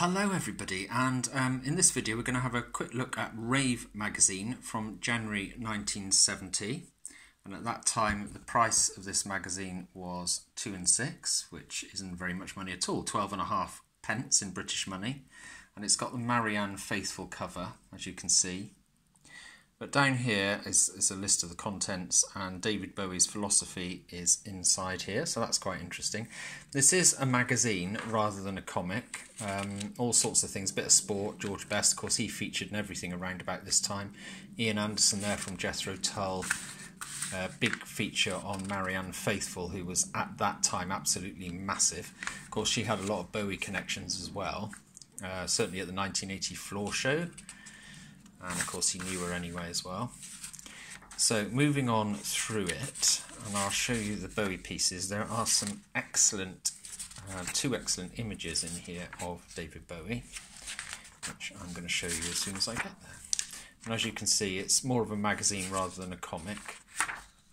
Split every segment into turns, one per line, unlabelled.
Hello everybody and um, in this video we're going to have a quick look at Rave magazine from January 1970 and at that time the price of this magazine was 2 and 6 which isn't very much money at all 12 and a half pence in British money. And it's got the Marianne Faithfull cover as you can see but down here is, is a list of the contents, and David Bowie's philosophy is inside here, so that's quite interesting. This is a magazine rather than a comic. Um, all sorts of things, bit of sport. George Best, of course, he featured in everything around about this time. Ian Anderson there from Jethro Tull. A big feature on Marianne Faithfull, who was at that time absolutely massive. Of course, she had a lot of Bowie connections as well. Uh, certainly at the 1980 floor show and of course he knew her anyway as well. So moving on through it, and I'll show you the Bowie pieces. There are some excellent, uh, two excellent images in here of David Bowie, which I'm going to show you as soon as I get there. And as you can see, it's more of a magazine rather than a comic.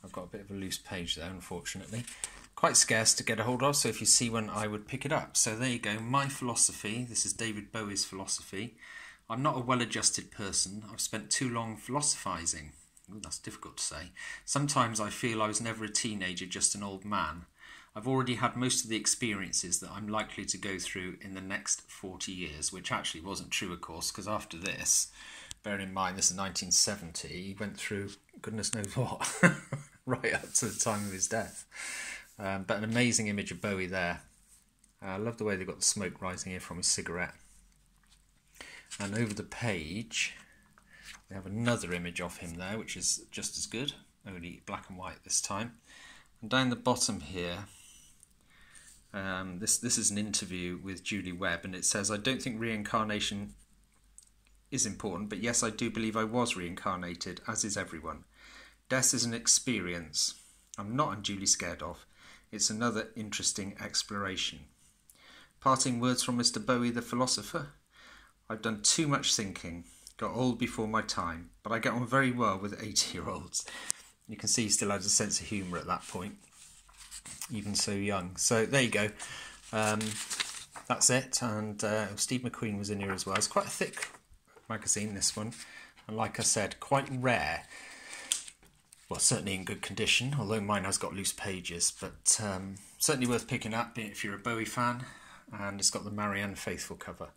I've got a bit of a loose page there, unfortunately. Quite scarce to get a hold of, so if you see one, I would pick it up. So there you go, My Philosophy. This is David Bowie's philosophy. I'm not a well adjusted person. I've spent too long philosophizing. Ooh, that's difficult to say. Sometimes I feel I was never a teenager, just an old man. I've already had most of the experiences that I'm likely to go through in the next 40 years, which actually wasn't true, of course, because after this, bearing in mind this is 1970, he went through goodness knows what, right up to the time of his death. Um, but an amazing image of Bowie there. I love the way they got the smoke rising here from his cigarette. And over the page, we have another image of him there, which is just as good, only black and white this time. And down the bottom here, um, this, this is an interview with Julie Webb, and it says, I don't think reincarnation is important, but yes, I do believe I was reincarnated, as is everyone. Death is an experience I'm not unduly scared of. It's another interesting exploration. Parting words from Mr. Bowie, the philosopher. I've done too much thinking, got old before my time, but I get on very well with 80 year olds. You can see he still has a sense of humour at that point, even so young. So there you go. Um, that's it. And uh, Steve McQueen was in here as well. It's quite a thick magazine, this one. And like I said, quite rare. Well, certainly in good condition, although mine has got loose pages, but um, certainly worth picking up if you're a Bowie fan. And it's got the Marianne Faithfull cover.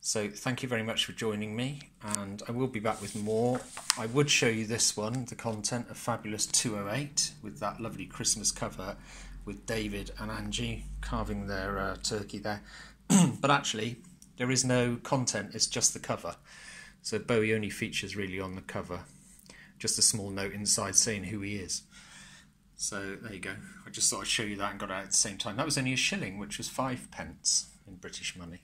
So thank you very much for joining me and I will be back with more. I would show you this one, the content of Fabulous 208 with that lovely Christmas cover with David and Angie carving their uh, turkey there. but actually there is no content, it's just the cover. So Bowie only features really on the cover. Just a small note inside saying who he is. So there you go. I just thought I'd show you that and got out at the same time. That was only a shilling, which was five pence in British money.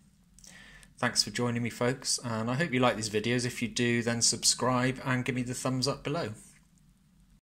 Thanks for joining me, folks, and I hope you like these videos. If you do, then subscribe and give me the thumbs up below.